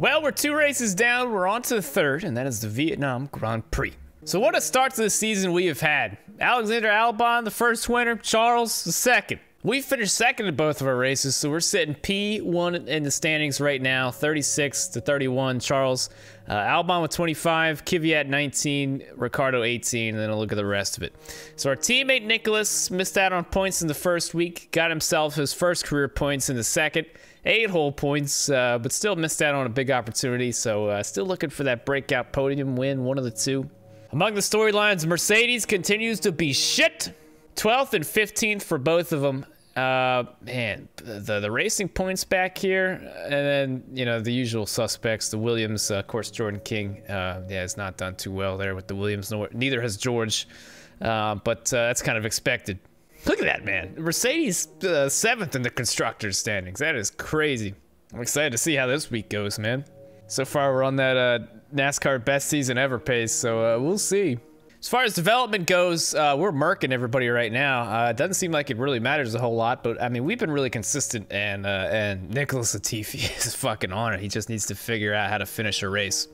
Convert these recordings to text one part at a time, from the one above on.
Well, we're two races down. We're on to the third, and that is the Vietnam Grand Prix. So what a start to the season we have had. Alexander Albon, the first winner. Charles, the second. We finished second in both of our races, so we're sitting P1 in the standings right now, 36 to 31. Charles, uh, Albon with 25, Kvyat 19, Ricciardo 18, and then a look at the rest of it. So our teammate Nicholas missed out on points in the first week, got himself his first career points in the second, eight whole points, uh, but still missed out on a big opportunity. So uh, still looking for that breakout podium win, one of the two. Among the storylines, Mercedes continues to be shit. 12th and 15th for both of them. Uh, man, the the racing points back here, and then you know the usual suspects. The Williams, uh, of course, Jordan King. Uh, yeah, has not done too well there with the Williams. Neither has George, uh, but uh, that's kind of expected. Look at that man, Mercedes uh, seventh in the constructors standings. That is crazy. I'm excited to see how this week goes, man. So far, we're on that uh, NASCAR best season ever pace, so uh, we'll see. As far as development goes, uh, we're murking everybody right now. Uh, it doesn't seem like it really matters a whole lot, but I mean, we've been really consistent, and uh, and Nicholas Latifi is fucking on it. He just needs to figure out how to finish a race.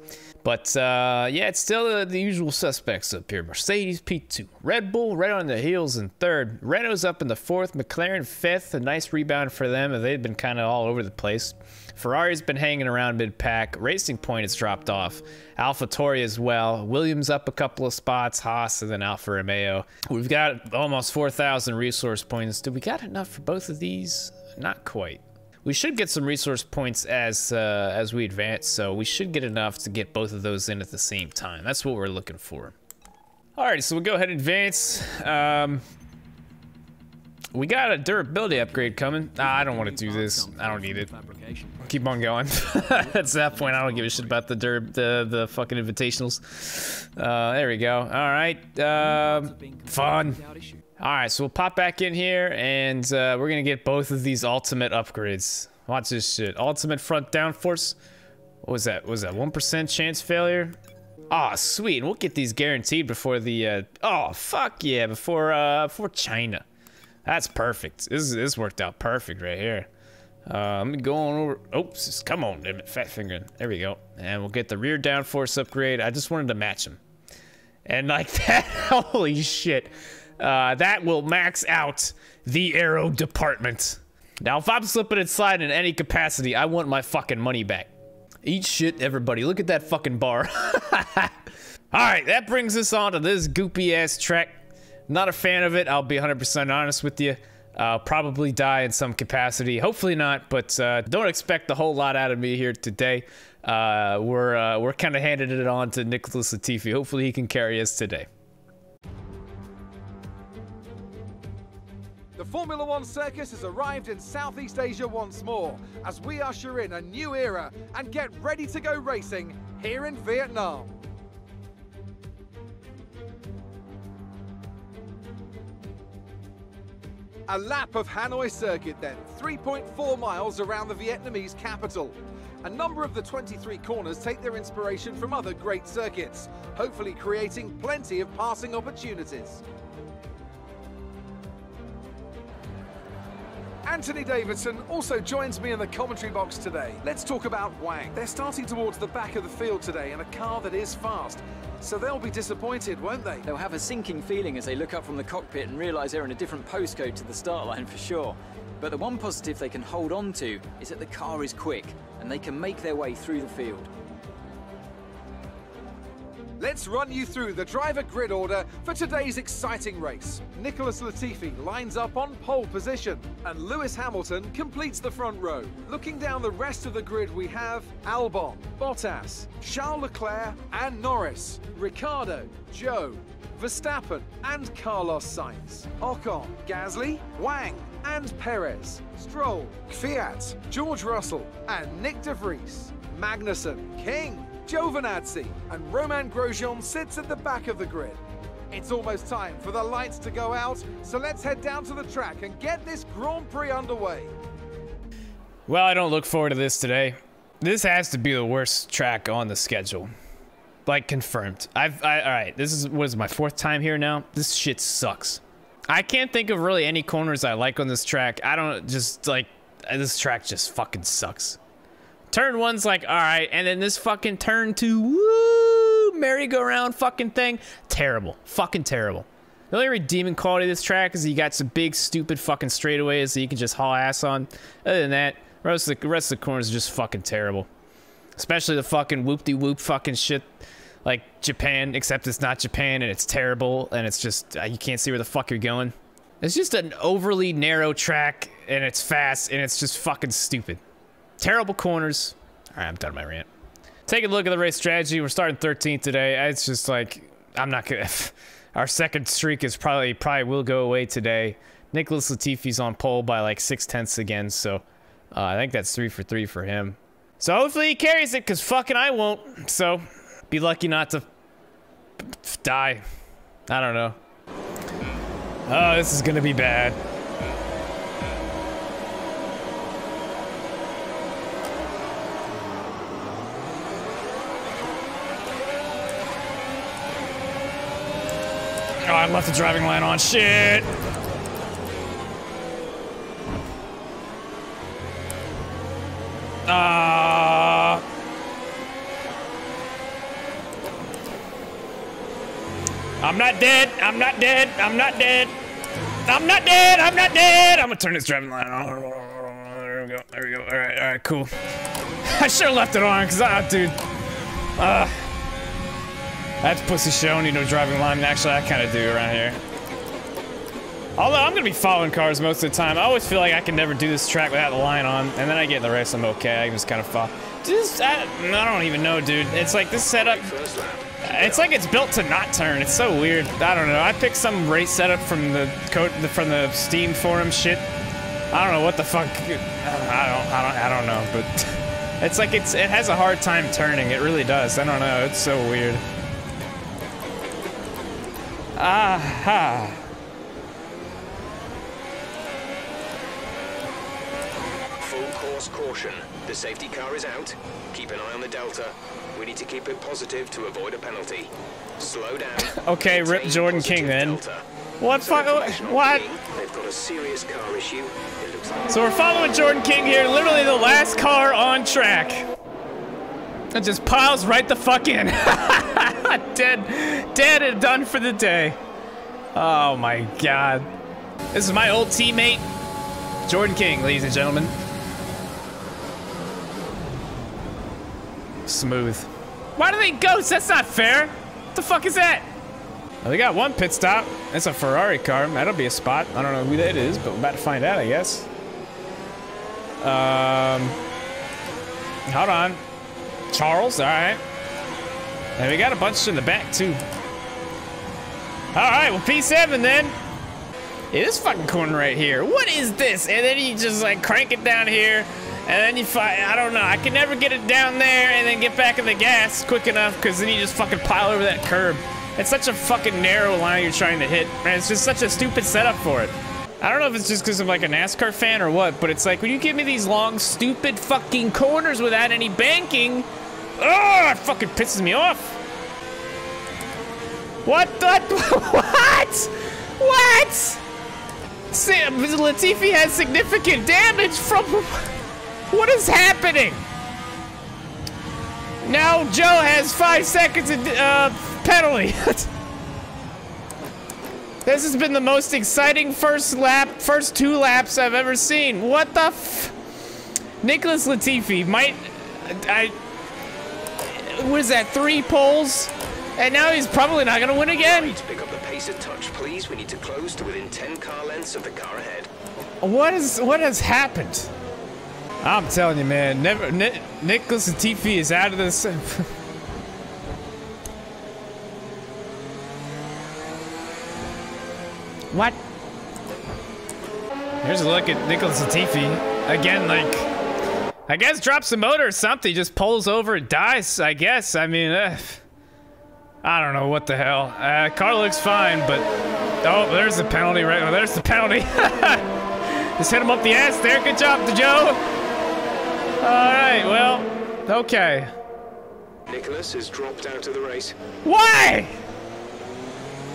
But uh, yeah, it's still uh, the usual suspects up here. Mercedes P2, Red Bull right on the heels in third, Renault's up in the fourth, McLaren fifth. A nice rebound for them. They've been kind of all over the place. Ferrari's been hanging around mid-pack. Racing Point has dropped off. AlphaTauri as well. Williams up a couple of spots. Haas and then Alfa Romeo. We've got almost 4,000 resource points. Do we got enough for both of these? Not quite. We should get some resource points as uh, as we advance, so we should get enough to get both of those in at the same time. That's what we're looking for. Alright, so we'll go ahead and advance. Um, we got a durability upgrade coming. Ah, I don't want to do this. I don't need it. Keep on going. At that point, I don't give a shit about the derb, the the fucking invitationals. Uh, there we go. All right. Um, fun. All right, so we'll pop back in here, and uh, we're gonna get both of these ultimate upgrades. Watch this shit. Ultimate front downforce. What was that? What was that one percent chance failure? Ah, oh, sweet. We'll get these guaranteed before the. Uh, oh, fuck yeah! Before uh, before China. That's perfect. This this worked out perfect right here. Uh, I'm going over. Oops, come on, damn it, fat finger. There we go. And we'll get the rear downforce upgrade. I just wanted to match him. And like that, holy shit. Uh, that will max out the aero department. Now, if I'm slipping sliding in any capacity, I want my fucking money back. Eat shit, everybody. Look at that fucking bar. Alright, that brings us on to this goopy ass track. Not a fan of it, I'll be 100% honest with you. I'll probably die in some capacity. Hopefully not, but uh, don't expect a whole lot out of me here today. Uh, we're uh, we're kind of handing it on to Nicholas Latifi. Hopefully he can carry us today. The Formula One circus has arrived in Southeast Asia once more as we usher in a new era and get ready to go racing here in Vietnam. A lap of Hanoi Circuit then, 3.4 miles around the Vietnamese capital. A number of the 23 corners take their inspiration from other great circuits, hopefully creating plenty of passing opportunities. Anthony Davidson also joins me in the commentary box today. Let's talk about Wang. They're starting towards the back of the field today in a car that is fast. So they'll be disappointed, won't they? They'll have a sinking feeling as they look up from the cockpit and realise they're in a different postcode to the start line for sure. But the one positive they can hold on to is that the car is quick and they can make their way through the field. Let's run you through the driver grid order for today's exciting race. Nicholas Latifi lines up on pole position, and Lewis Hamilton completes the front row. Looking down the rest of the grid, we have Albon, Bottas, Charles Leclerc, and Norris, Ricciardo, Zhou, Verstappen, and Carlos Sainz, Ocon, Gasly, Wang, and Perez, Stroll, Kvyat, George Russell, and Nick de Vries, Magnussen, King, Giovinazzi and Romain Grosjean sits at the back of the grid. It's almost time for the lights to go out, so let's head down to the track and get this Grand Prix underway. Well, I don't look forward to this today. This has to be the worst track on the schedule. Like, confirmed. I've, I, all right, this is, what is my fourth time here now? This shit sucks. I can't think of really any corners I like on this track. I don't, just, like, this track just fucking sucks. Turn one's like, all right, and then this fucking turn two, woo, merry-go-round fucking thing, terrible, fucking terrible. The only redeeming quality of this track is you got some big, stupid fucking straightaways that you can just haul ass on. Other than that, rest of the, rest of the corners are just fucking terrible. Especially the fucking whoop-de-whoop fucking shit like Japan, except it's not Japan and it's terrible and it's just, uh, you can't see where the fuck you're going. It's just an overly narrow track and it's fast and it's just fucking stupid. Terrible corners. All right, I'm done with my rant. Take a look at the race strategy. We're starting 13th today. It's just like, I'm not gonna, our second streak is probably, probably will go away today. Nicholas Latifi's on pole by like six tenths again, so uh, I think that's three for three for him. So hopefully he carries it, because fucking I won't. So be lucky not to die. I don't know. Oh, this is gonna be bad. I left the driving line on. Shit. Uh, I'm not dead. I'm not dead. I'm not dead. I'm not dead. I'm not dead. I'm gonna turn this driving line on. There we go. There we go. All right. All right. Cool. I should have left it on, cause ah, dude. Uh, that's pussy show. Need no driving line. Actually, I kind of do around here. Although I'm gonna be following cars most of the time, I always feel like I can never do this track without the line on, and then I get in the race, I'm okay. I just kind of follow. Just, I, I don't even know, dude. It's like this setup. It's like it's built to not turn. It's so weird. I don't know. I picked some race setup from the code from the Steam forum shit. I don't know what the fuck. I don't. I don't. I don't know. But it's like it's. It has a hard time turning. It really does. I don't know. It's so weird. Aha. Full course caution. The safety car is out. Keep an eye on the Delta. We need to keep it positive to avoid a penalty. Slow down. okay, rip Jordan King then. Delta. What fuck? What? They've got a serious car issue. Like so we're following Jordan King here, literally the last car on track. It just piles right the fuck in. dead, dead and done for the day. Oh my god. This is my old teammate, Jordan King, ladies and gentlemen. Smooth. Why do they ghost? That's not fair. What the fuck is that? Well, they got one pit stop. It's a Ferrari car. That'll be a spot. I don't know who that is, but we're about to find out, I guess. Um, hold on. Charles, all right. And we got a bunch in the back, too. All right, well, P7 then. Yeah, this fucking corner right here. What is this? And then you just, like, crank it down here. And then you fight, I don't know, I can never get it down there and then get back in the gas quick enough because then you just fucking pile over that curb. It's such a fucking narrow line you're trying to hit, and it's just such a stupid setup for it. I don't know if it's just because I'm like a NASCAR fan or what, but it's like when you give me these long, stupid fucking corners without any banking, oh, it fucking pisses me off. What the? what? What? Sam, Latifi has significant damage from. What is happening? Now Zhou has five seconds of uh, penalty. this has been the most exciting first lap, first two laps I've ever seen. What the f? Nicholas Latifi might, I, what is that, three poles? And now he's probably not gonna win again. To pick up the pace a touch, please. We need to close to within 10 car lengths of the car ahead. What is, what has happened? I'm telling you, man. Never, Ni Nicholas Latifi is out of this. what? Here's a look at Nicholas Latifi. Again, like, I guess drops the motor or something. Just pulls over and dies, I guess. I mean, uh, I don't know what the hell. Uh, car looks fine, but... Oh, there's the penalty right... Oh, there's the penalty. just hit him up the ass there. Good job to Zhou. Alright, well, okay. Nicholas has dropped out of the race. Why?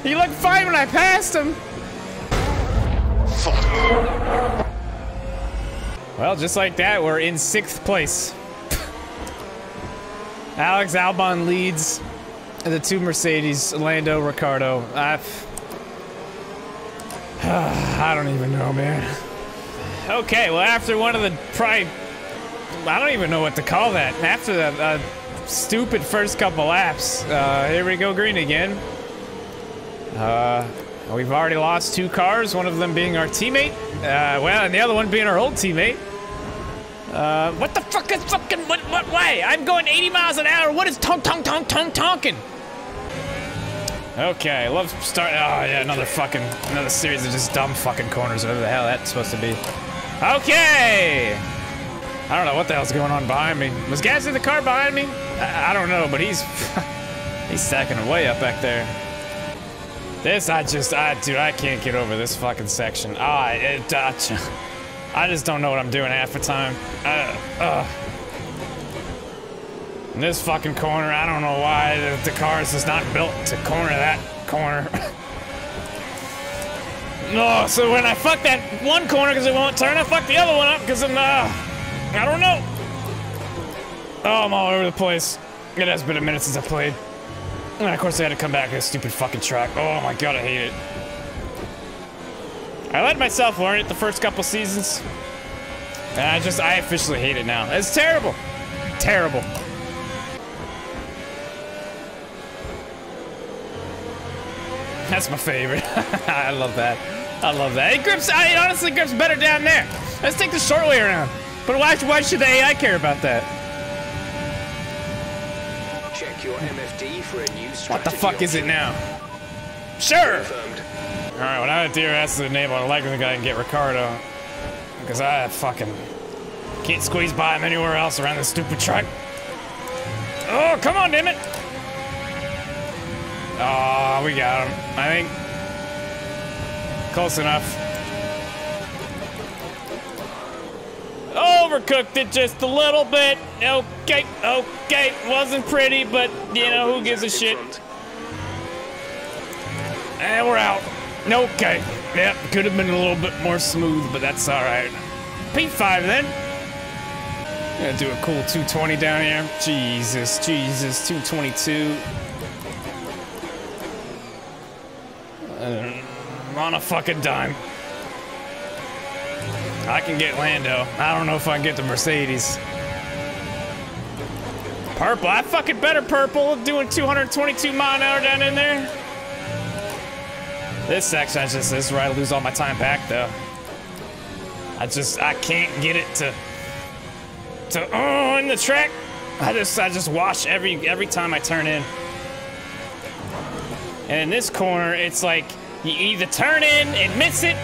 He looked fine when I passed him. Fuck. Well, just like that, we're in sixth place. Alex Albon leads the two Mercedes, Lando, Ricardo. I've, I don't even know, man. Okay, well, after one of the probably, I don't even know what to call that. After the uh, stupid first couple laps, uh, here we go green again. Uh, we've already lost two cars, one of them being our teammate. Uh, well, and the other one being our old teammate. Uh, what the fuck is fucking, what, what, why? I'm going 80 miles an hour. What is tonk, tonk, tonk, tonk, tonking? Okay, love start. Oh, yeah, another fucking, another series of just dumb fucking corners, whatever the hell that's supposed to be. Okay! I don't know what the hell's going on behind me. Was Gaz in the car behind me? I, I don't know, but he's, he's stacking way up back there. This, I just, I, dude, I can't get over this fucking section. Ah, it, uh, I just don't know what I'm doing half the time. Uh, uh. In this fucking corner, I don't know why the, the car is not built to corner that corner. no, so when I fuck that one corner because it won't turn, I fuck the other one up because I'm, uh, I don't know. Oh, I'm all over the place. It has been a minute since I played. And of course I had to come back to this stupid fucking track. Oh my god, I hate it. I let myself learn it the first couple seasons. And I just, I officially hate it now. It's terrible. Terrible. That's my favorite. I love that. I love that. It grips, it honestly grips better down there. Let's take the short way around. But why, why should the AI care about that? Check your MFD for a new strategy What the fuck is it now? Sure. All right, when I had DRS to enable, I like the guy can get Ricardo. Because I fucking can't squeeze by him anywhere else around this stupid truck. Oh, come on, damn it. Oh, we got him. I think. Close enough. Overcooked it just a little bit. Okay, okay. Wasn't pretty, but you know, who gives a shit? And we're out. Okay. Yep, could have been a little bit more smooth, but that's all right. P5 then. Gonna do a cool 220 down here. Jesus, Jesus, 222. Uh, on a fucking dime. I can get Lando. I don't know if I can get the Mercedes. Purple. I fucking better purple doing 222 mile an hour down in there. This section, I just, this is where I lose all my time back, though. I just, I can't get it to, to, oh, in the track. I just, I just wash every, every time I turn in. And in this corner, it's like, you either turn in and miss it,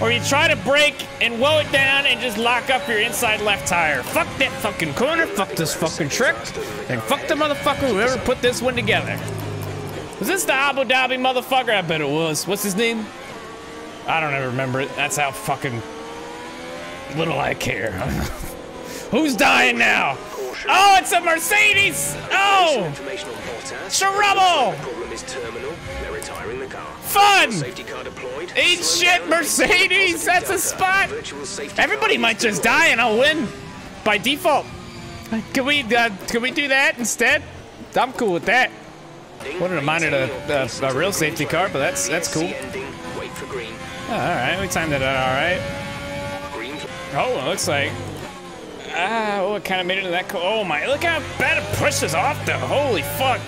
or you try to brake and woe it down and just lock up your inside left tire. Fuck that fucking corner, fuck this fucking trick, and fuck the motherfucker who ever put this one together. Was this the Abu Dhabi motherfucker? I bet it was. What's his name? I don't ever remember it. That's how fucking little I care. Who's dying now? Oh, it's a Mercedes! Oh! Information on Bottas. Trouble! The problem is terminal. They're retiring the car. Fun! Eat shit. Mercedes! That's a spot! Everybody might just die and I'll win by default. Can we, uh, can we do that instead? I'm cool with that. Wouldn't have minded a- a- a real safety car, but that's- that's cool. Ending. Wait for green. Oh, all right, we timed it out all right. Oh, it looks like. Ah, oh, it kind of made it to that. Co- oh my! Look how bad it pushes off though. Holy fuck!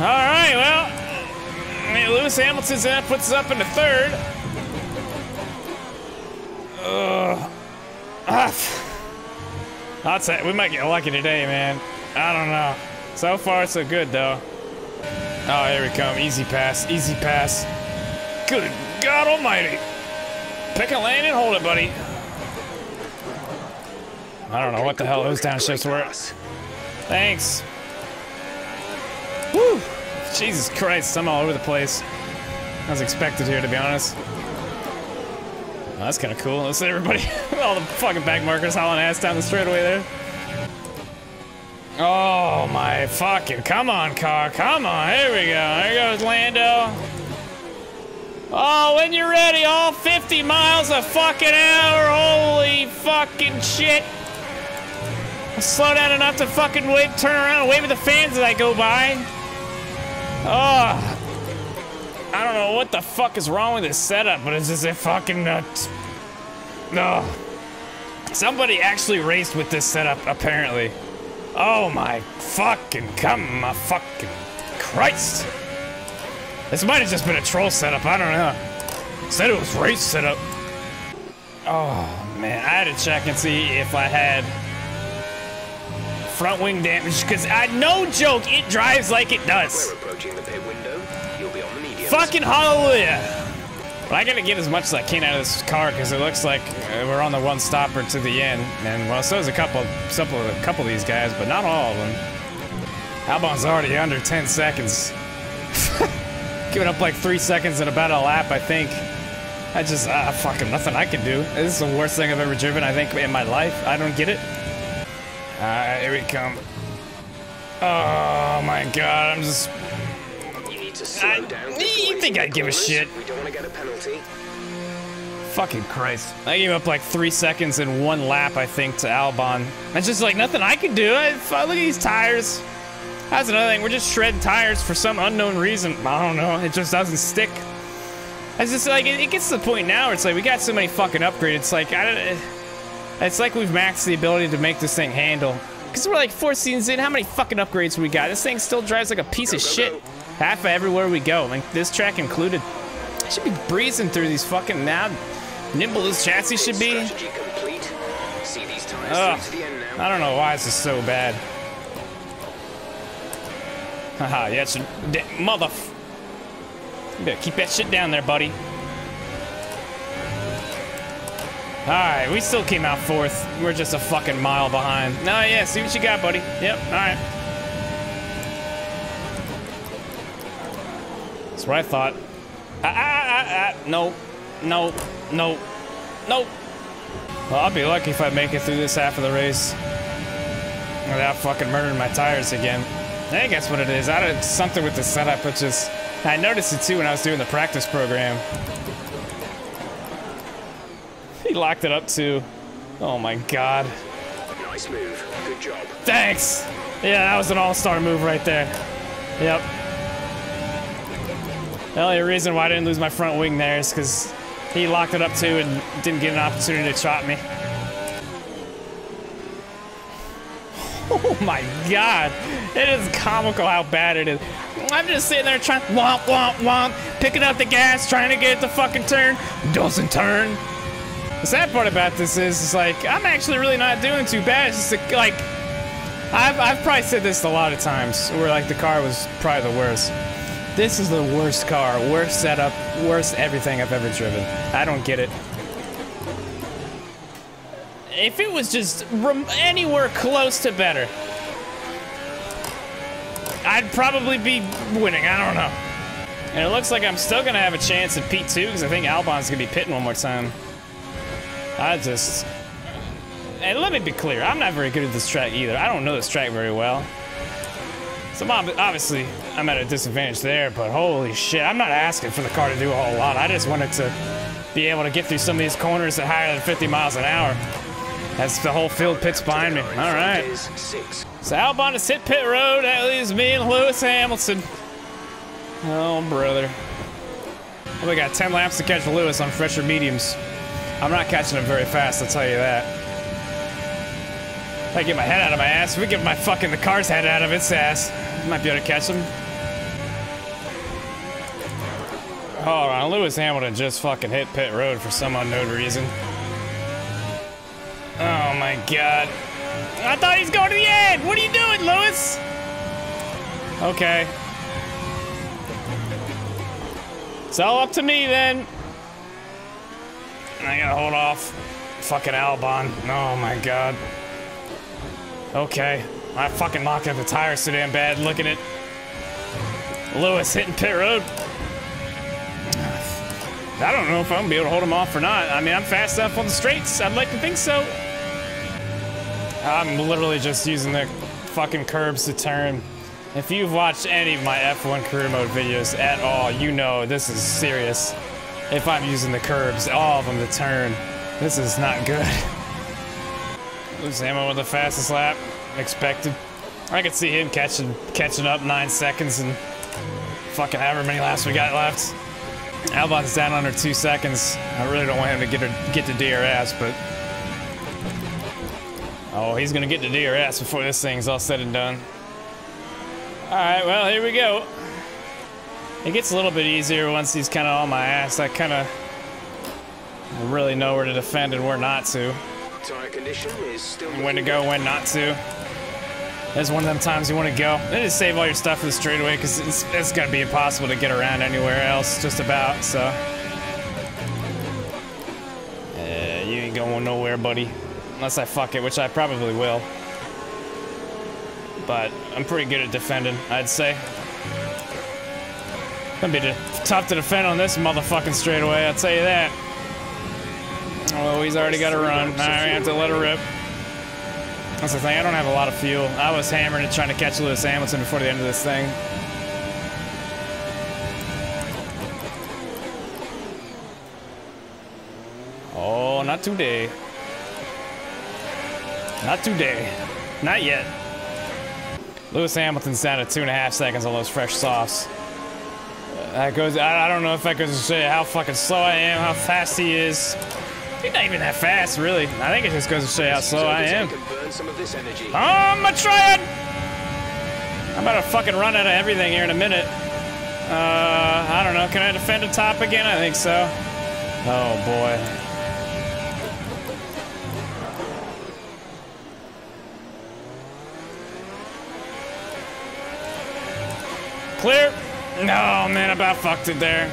All right, well, Lewis Hamilton's in, puts us up into third. Ugh. Ah, I'll say we might get lucky today, man. I don't know. So far, so good though. Oh, here we come. Easy pass. Easy pass. Good God Almighty! Pick a lane and hold it, buddy. I don't know what the hell those downshifts were. Thanks. Woo! Jesus Christ, I'm all over the place. I was expected here, to be honest. Oh, that's kind of cool. Let's see everybody, all the fucking back markers hauling ass down the straightaway there. Oh my fucking, come on car, come on, here we go. there goes Lando. Oh, when you're ready, all 50 miles a fucking hour, holy fucking shit. i slow down enough to fucking wave, turn around and wave at the fans as I go by. Oh. I don't know what the fuck is wrong with this setup, but it's just a fucking nuts. No. Somebody actually raced with this setup, apparently. Oh my fucking come my fucking Christ. This might have just been a troll setup, I don't know. Said it was race setup. Oh man, I had to check and see if I had front wing damage, because I no joke, it drives like it does. We're approaching the pit window. You'll be on the. Fucking hallelujah! But I gotta get as much as I can out of this car because it looks like uh, we're on the one stopper to the end. And well, so is a couple, couple, a couple of these guys, but not all of them. Albon's already under 10 seconds. Giving up like three seconds in about a lap, I think. I just, ah, fucking nothing I can do. This is the worst thing I've ever driven, I think, in my life. I don't get it. Alright, here we come. Oh my god, I'm just You need to slow I- down. you think I'd give a shit? We don't want to get a penalty. Fucking Christ. I gave up like three seconds in one lap, I think, to Albon. That's just like nothing I could do. I, look at these tires. That's another thing. We're just shredding tires for some unknown reason. I don't know. It just doesn't stick. It's just like, it, it gets to the point now where it's like we got so many fucking upgrades. It's like, I don't, it's like we've maxed the ability to make this thing handle. Because we're like four seasons in. How many fucking upgrades we got? This thing still drives like a piece of Go, go, shit. go. Half of everywhere we go. Like this track included. I should be breezing through these fucking now. Nimble this chassis should be. Ugh. I don't know why this is so bad. Haha, yeah, it's a mother. You better keep that shit down there, buddy. Alright, we still came out fourth. We're just a fucking mile behind. No, yeah, see what you got, buddy. Yep, alright. That's what I thought. Ah, ah, ah, ah, no, no, no, no. Well, I'll be lucky if I make it through this half of the race without fucking murdering my tires again. I think that's what it is. I don't, something with the setup, which is I noticed it too when I was doing the practice program. He locked it up too. Oh my god. Nice move. Good job. Thanks. Yeah, that was an all-star move right there. Yep. The only reason why I didn't lose my front wing there is because he locked it up too and didn't get an opportunity to chop me. Oh my god. It is comical how bad it is. I'm just sitting there trying womp womp womp, picking up the gas, trying to get it to fucking turn. Doesn't turn. The sad part about this is, is like, I'm actually really not doing too bad. It's just like, I've, I've probably said this a lot of times where like the car was probably the worst. This is the worst car, worst setup, worst everything I've ever driven. I don't get it. If it was just anywhere close to better, I'd probably be winning. I don't know. And it looks like I'm still gonna have a chance at P2 because I think Albon's gonna be pitting one more time. I just. And let me be clear, I'm not very good at this track either. I don't know this track very well. So obviously I'm at a disadvantage there, but holy shit, I'm not asking for the car to do a whole lot. I just wanted to be able to get through some of these corners at higher than 50 miles an hour. That's the whole field pits behind me. All right. So Albon has hit pit road. That leaves me and Lewis Hamilton. Oh, brother. We got 10 laps to catch Lewis on fresher mediums. I'm not catching him very fast, I'll tell you that. If I get my head out of my ass, if we get my fucking the car's head out of its ass, might be able to catch him. Hold on, Lewis Hamilton just fucking hit pit road for some unknown reason. Oh my god. I thought he's going to the end! What are you doing, Lewis? Okay. It's all up to me then. I gotta hold off. Fucking Albon. Oh my god. Okay. I fucking locked up the tires so damn bad. Look at it. Lewis hitting pit road. I don't know if I'm gonna be able to hold him off or not. I mean, I'm fast enough on the straights. I'd like to think so. I'm literally just using the fucking curbs to turn. If you've watched any of my F1 career mode videos at all, you know this is serious. If I'm using the curbs, all of them to turn, this is not good. Lewis Hamilton with the fastest lap. Expected. I could see him catching catching up nine seconds and fucking however many laps we got left. Albon's down under two seconds. I really don't want him to get get to DRS, but oh, he's gonna get to DRS before this thing's all said and done. All right, well here we go. It gets a little bit easier once he's kind of on my ass. I kind of really know where to defend and where not to. Tire condition is still. When to go, when not to. That's one of them times you want to go. Then just save all your stuff for the straightaway because it's, it's going to be impossible to get around anywhere else, just about, so. Uh, you ain't going nowhere, buddy. Unless I fuck it, which I probably will. But I'm pretty good at defending, I'd say. Gonna be tough to defend on this motherfucking straightaway, I'll tell you that. Oh, he's already got a run. I have to let her rip. That's the thing, I don't have a lot of fuel. I was hammering and trying to catch Lewis Hamilton before the end of this thing. Oh, not today. Not today. Not yet. Lewis Hamilton's down to two and a half seconds on those fresh softs. That goes, I, I don't know if that goes to show you how fucking slow I am, how fast he is. He's not even that fast, really. I think it just goes to show how slow I am. I'm a trying! I'm about to fucking run out of everything here in a minute. Uh, I don't know. Can I defend a top again? I think so. Oh, boy. Clear. No, man, about fucked it there.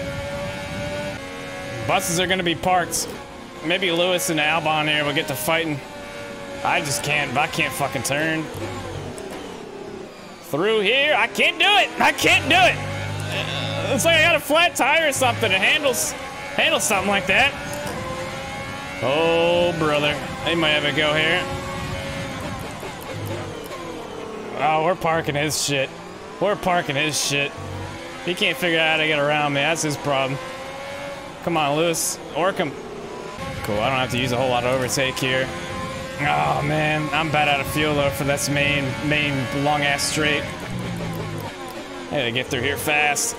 Buses are gonna be parked. Maybe Lewis and Albon here will get to fighting. I just can't, I can't fucking turn. Through here, I can't do it. I can't do it. It's like I got a flat tire or something. It handles, handles something like that. Oh, brother. They might have a go here. Oh, we're parking his shit. We're parking his shit. He can't figure out how to get around me. That's his problem. Come on, Lewis. Ork him. Cool, I don't have to use a whole lot of overtake here. Oh man, I'm bad out of fuel though for this main, main long ass straight. I gotta get through here fast.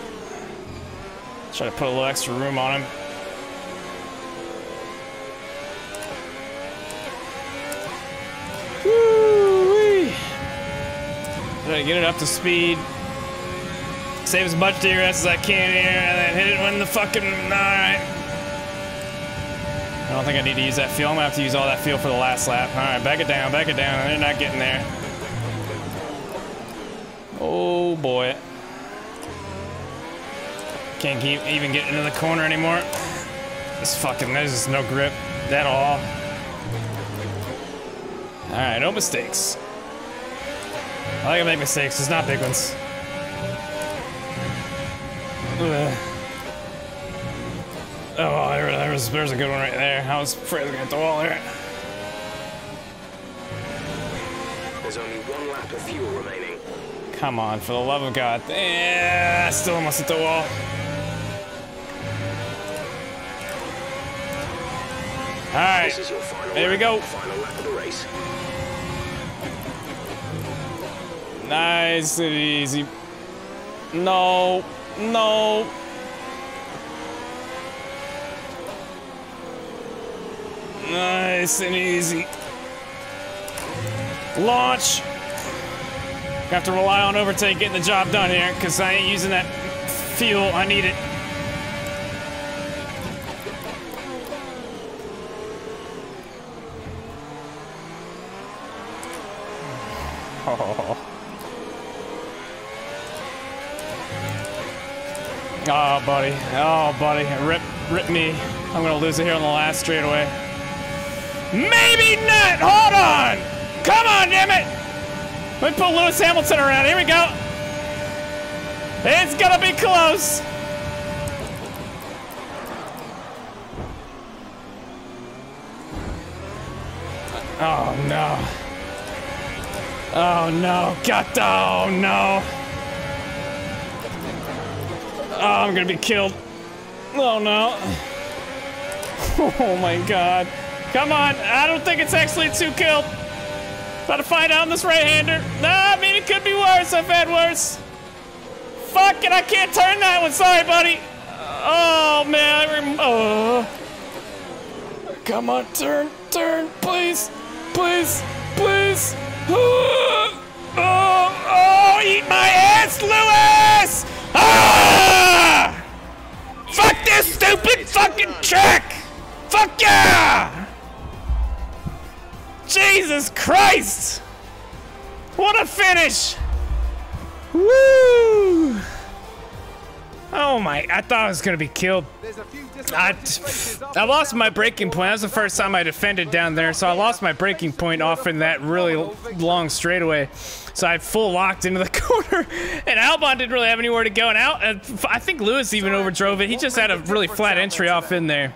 Try to put a little extra room on him. Woo-wee. To get it up to speed. Save as much DRS as I can here, and then hit it when the fucking. Alright. I don't think I need to use that fuel. I'm gonna have to use all that fuel for the last lap. Alright, back it down, back it down. They're not getting there. Oh boy. Can't keep even get into the corner anymore. This fucking, there's just no grip at all. Alright, no mistakes. I like to make mistakes, just not big ones. Oh, there, there's, there's a good one right there. I was afraid I was gonna hit the wall there. There's only one lap of fuel remaining. Come on, for the love of God. Yeah, still almost hit the wall. All right, This is your final There we go. Final lap of the race. nice and easy. No, no. Nice and easy. Launch. Have to rely on overtake getting the job done here because I ain't using that fuel. I need it. Buddy. Oh, buddy. Rip, rip me. I'm gonna lose it here on the last straightaway. Maybe not. Hold on. Come on, damn it. Let me put Lewis Hamilton around. Here we go. It's gonna be close. Oh no. Oh no. Got the. Oh no. Oh, I'm gonna be killed. Oh no. Oh my god. Come on. I don't think it's actually two killed. To find out on this right-hander. Nah, I mean, it could be worse. I've had worse. Fuck it, I can't turn that one. Sorry, buddy. Oh, man. I rem oh. Come on, turn, turn, please. Please, please. Oh, oh, eat my ass, Lewis! Ah! Fuck this stupid fucking track! Fuck yeah! Jesus Christ! What a finish! Woo! Oh my, I thought I was gonna be killed. I, I lost my breaking point. That was the first time I defended down there, so I lost my breaking point off in that really long straightaway. So I full locked into the corner, and Albon didn't really have anywhere to go. And Al, uh, I think Lewis even overdrove it. He just had a really flat entry off in there.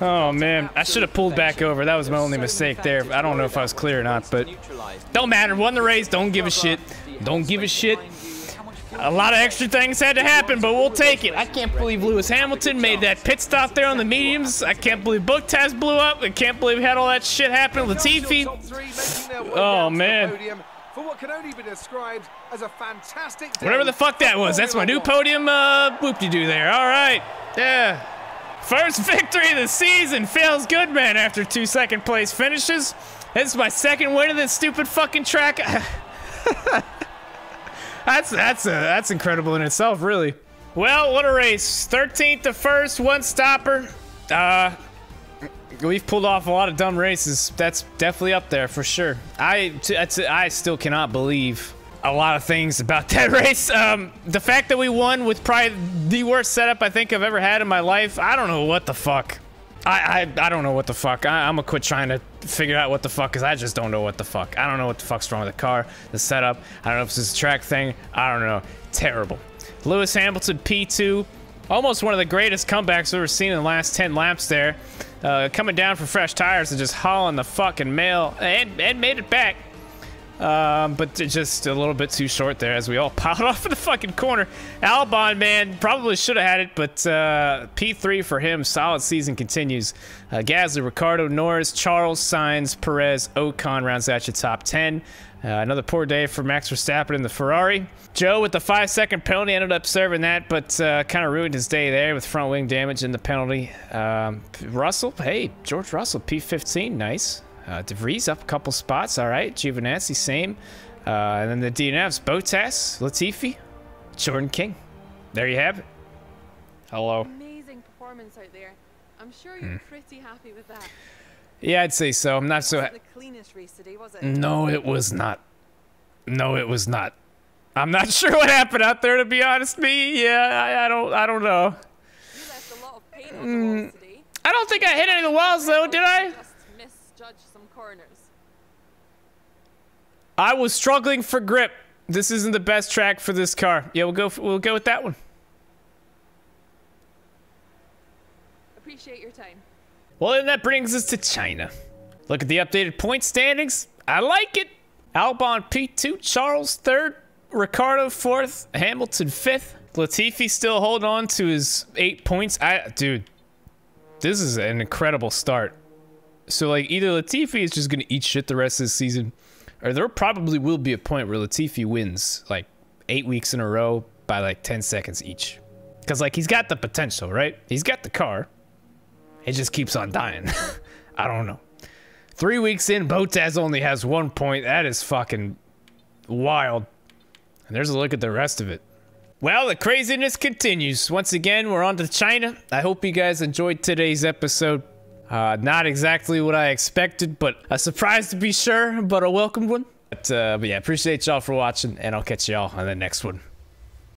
Oh man, I should have pulled back over. That was my only mistake there. I don't know if I was clear or not, but don't matter. Won the race. Don't give a shit. Don't give a shit. A lot of extra things had to happen, but we'll take it. I can't believe Lewis Hamilton made that pit stop there on the mediums. I can't believe Book Bottas blew up. I can't believe we had all that shit happen. Latifi. Oh, man. For what can only be described as a fantastic Whatever the fuck that was. That's my new podium uh, whoop-de-doo there. All right. Yeah. First victory of the season. Feels good, man, after two second place finishes. This is my second win of this stupid fucking track. that's that's uh, that's incredible in itself, really. Well, what a race! 13th to first, one stopper. Uh, we've pulled off a lot of dumb races. That's definitely up there for sure. I I still cannot believe a lot of things about that race. Um, the fact that we won with probably the worst setup I think I've ever had in my life. I don't know what the fuck. I, I, I don't know what the fuck. I, am gonna quit trying to figure out what the fuck, because I just don't know what the fuck. I don't know what the fuck's wrong with the car, the setup. I don't know if this is a track thing. I don't know. Terrible. Lewis Hamilton, P2. Almost one of the greatest comebacks I've ever seen in the last 10 laps there. Uh, coming down for fresh tires and just hauling the fucking mail. And, and made it back. Um, but just a little bit too short there as we all piled off in the fucking corner. Albon, man, probably should have had it, but uh, P3 for him. Solid season continues. Uh, Gasly, Ricardo, Norris, Charles, Sainz, Perez, Ocon rounds out your top 10. Uh, another poor day for Max Verstappen in the Ferrari. Zhou with the five second penalty ended up serving that, but uh, kind of ruined his day there with front wing damage in the penalty. Um, Russell, hey, George Russell, P15, nice. Uh, DeVries up a couple spots. All right. Giovinazzi, same. Uh, and then the DNFs, Bottas, Latifi, Jordan King. There you have it. Hello. Amazing performance out there. I'm sure you're hmm. pretty happy with that. Yeah, I'd say so. I'm not so. The cleanest race today, was it? No, it was not. No, it was not. I'm not sure what happened out there, to be honest. Me, yeah, I, I don't, I don't know. You left a lot of paint on the walls mm, today. I don't think I hit any of the walls, though, did I? Corners. I was struggling for grip. This isn't the best track for this car. Yeah, we'll go. We'll go with that one. Appreciate your time. Well, then that brings us to China. Look at the updated point standings. I like it. Albon P2, Charles 3rd, Ricciardo 4th, Hamilton 5th. Latifi still holding on to his 8 points. I dude, this is an incredible start. So like either Latifi is just gonna eat shit the rest of the season, or there probably will be a point where Latifi wins like eight weeks in a row by like 10 seconds each. Cause like he's got the potential, right? He's got the car. It just keeps on dying. I don't know. Three weeks in, Bottas only has one point. That is fucking wild. And there's a look at the rest of it. Well, the craziness continues. Once again, we're on to China. I hope you guys enjoyed today's episode. Uh, not exactly what I expected, but a surprise to be sure, but a welcome one. But, uh, but yeah, appreciate y'all for watching, and I'll catch y'all on the next one.